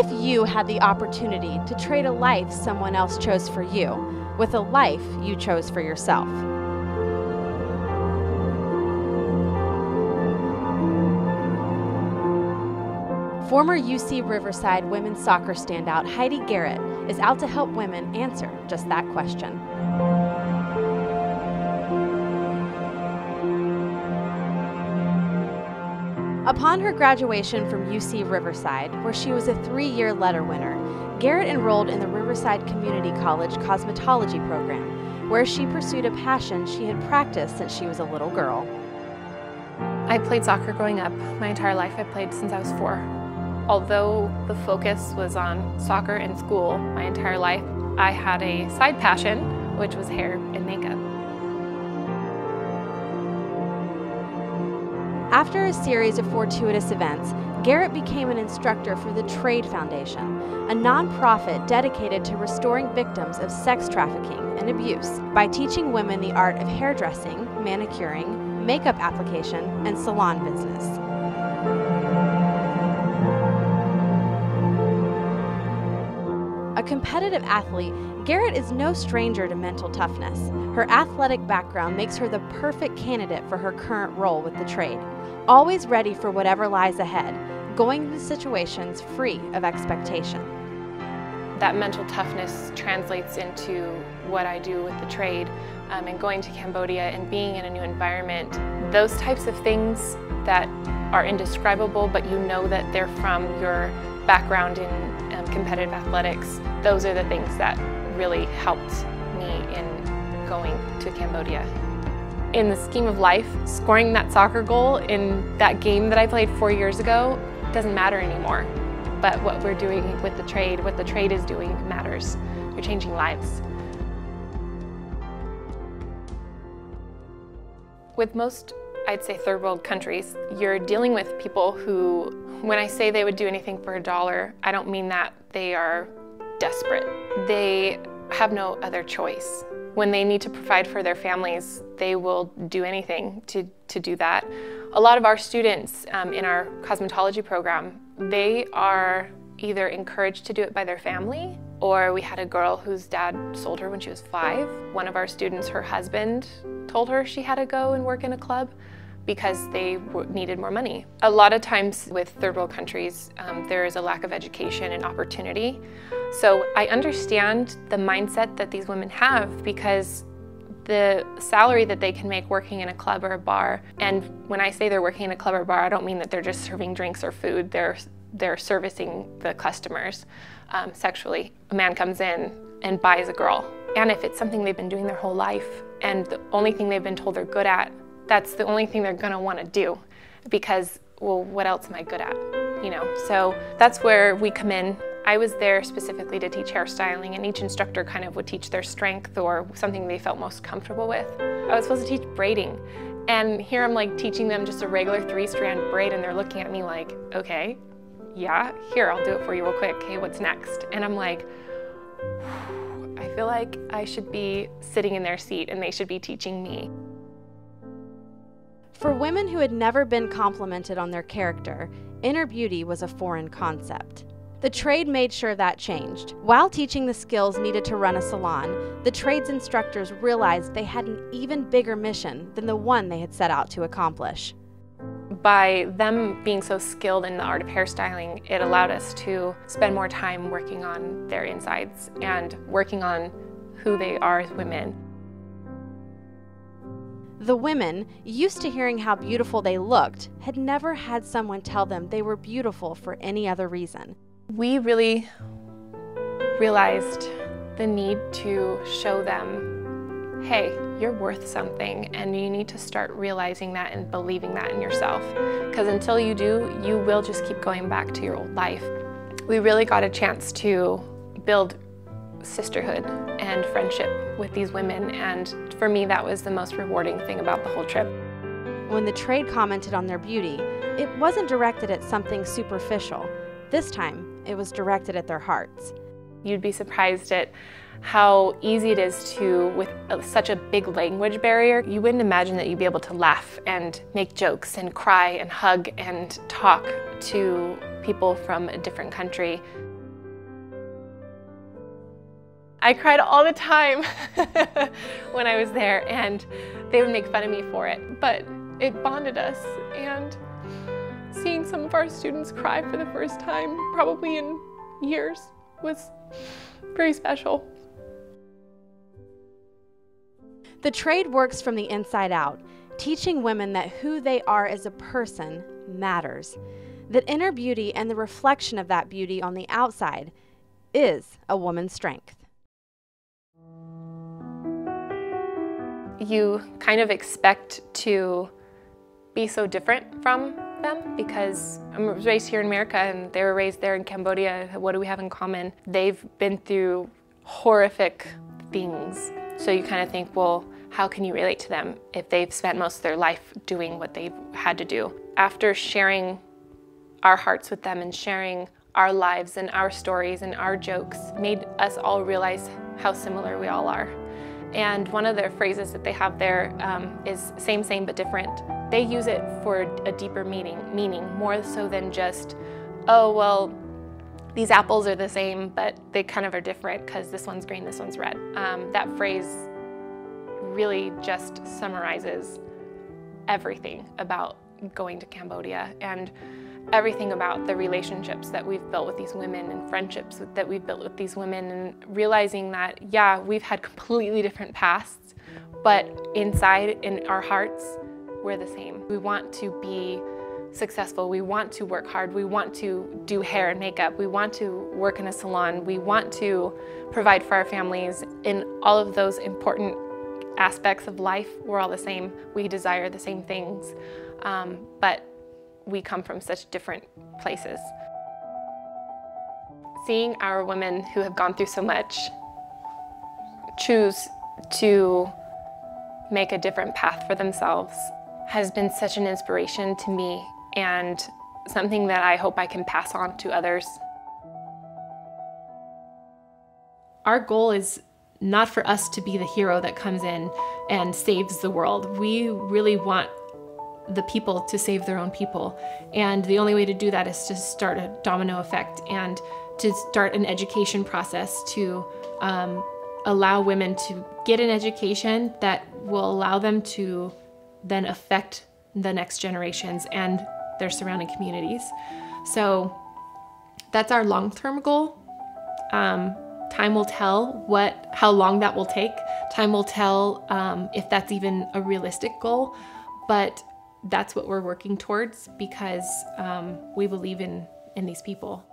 If you had the opportunity to trade a life someone else chose for you with a life you chose for yourself? Former UC Riverside women's soccer standout Heidi Garrett is out to help women answer just that question. Upon her graduation from UC Riverside, where she was a three year letter winner, Garrett enrolled in the Riverside Community College cosmetology program, where she pursued a passion she had practiced since she was a little girl. I played soccer growing up. My entire life I played since I was four. Although the focus was on soccer and school my entire life, I had a side passion, which was hair and makeup. After a series of fortuitous events, Garrett became an instructor for the Trade Foundation, a nonprofit dedicated to restoring victims of sex trafficking and abuse by teaching women the art of hairdressing, manicuring, makeup application, and salon business. A competitive athlete, Garrett is no stranger to mental toughness. Her athletic background makes her the perfect candidate for her current role with the trade. Always ready for whatever lies ahead, going into situations free of expectation. That mental toughness translates into what I do with the trade um, and going to Cambodia and being in a new environment. Those types of things that are indescribable, but you know that they're from your background in competitive athletics. Those are the things that really helped me in going to Cambodia. In the scheme of life, scoring that soccer goal in that game that I played four years ago doesn't matter anymore. But what we're doing with the trade, what the trade is doing matters. You're changing lives. With most I'd say third world countries, you're dealing with people who, when I say they would do anything for a dollar, I don't mean that they are desperate. They have no other choice. When they need to provide for their families, they will do anything to, to do that. A lot of our students um, in our cosmetology program, they are either encouraged to do it by their family or we had a girl whose dad sold her when she was five. One of our students, her husband, told her she had to go and work in a club because they needed more money. A lot of times with third world countries, um, there is a lack of education and opportunity. So I understand the mindset that these women have because the salary that they can make working in a club or a bar, and when I say they're working in a club or bar, I don't mean that they're just serving drinks or food, they're, they're servicing the customers um, sexually. A man comes in and buys a girl. And if it's something they've been doing their whole life, and the only thing they've been told they're good at that's the only thing they're gonna wanna do because, well, what else am I good at? You know, so that's where we come in. I was there specifically to teach hairstyling and each instructor kind of would teach their strength or something they felt most comfortable with. I was supposed to teach braiding and here I'm like teaching them just a regular three strand braid and they're looking at me like, okay, yeah, here, I'll do it for you real quick. Okay, what's next? And I'm like, I feel like I should be sitting in their seat and they should be teaching me. For women who had never been complimented on their character, inner beauty was a foreign concept. The trade made sure that changed. While teaching the skills needed to run a salon, the trade's instructors realized they had an even bigger mission than the one they had set out to accomplish. By them being so skilled in the art of hairstyling, it allowed us to spend more time working on their insides and working on who they are as women. The women, used to hearing how beautiful they looked, had never had someone tell them they were beautiful for any other reason. We really realized the need to show them, hey, you're worth something and you need to start realizing that and believing that in yourself. Because until you do, you will just keep going back to your old life. We really got a chance to build sisterhood and friendship with these women and for me that was the most rewarding thing about the whole trip. When the trade commented on their beauty, it wasn't directed at something superficial. This time, it was directed at their hearts. You'd be surprised at how easy it is to, with such a big language barrier, you wouldn't imagine that you'd be able to laugh and make jokes and cry and hug and talk to people from a different country. I cried all the time when I was there and they would make fun of me for it, but it bonded us and seeing some of our students cry for the first time, probably in years, was very special. The trade works from the inside out, teaching women that who they are as a person matters, that inner beauty and the reflection of that beauty on the outside is a woman's strength. You kind of expect to be so different from them because I was raised here in America and they were raised there in Cambodia. What do we have in common? They've been through horrific things so you kind of think, well, how can you relate to them if they've spent most of their life doing what they've had to do? After sharing our hearts with them and sharing our lives and our stories and our jokes made us all realize how similar we all are. And one of the phrases that they have there um, is same, same, but different. They use it for a deeper meaning, meaning more so than just, oh, well, these apples are the same, but they kind of are different because this one's green, this one's red. Um, that phrase really just summarizes everything about going to Cambodia and everything about the relationships that we've built with these women and friendships that we've built with these women and realizing that, yeah, we've had completely different pasts, but inside in our hearts, we're the same. We want to be successful. We want to work hard. We want to do hair and makeup. We want to work in a salon. We want to provide for our families. In all of those important aspects of life, we're all the same. We desire the same things, um, but we come from such different places. Seeing our women who have gone through so much choose to make a different path for themselves has been such an inspiration to me and something that I hope I can pass on to others. Our goal is not for us to be the hero that comes in and saves the world. We really want the people to save their own people. And the only way to do that is to start a domino effect and to start an education process to um, allow women to get an education that will allow them to then affect the next generations and their surrounding communities. So that's our long-term goal. Um, time will tell what how long that will take. Time will tell um, if that's even a realistic goal, but that's what we're working towards because um, we believe in in these people.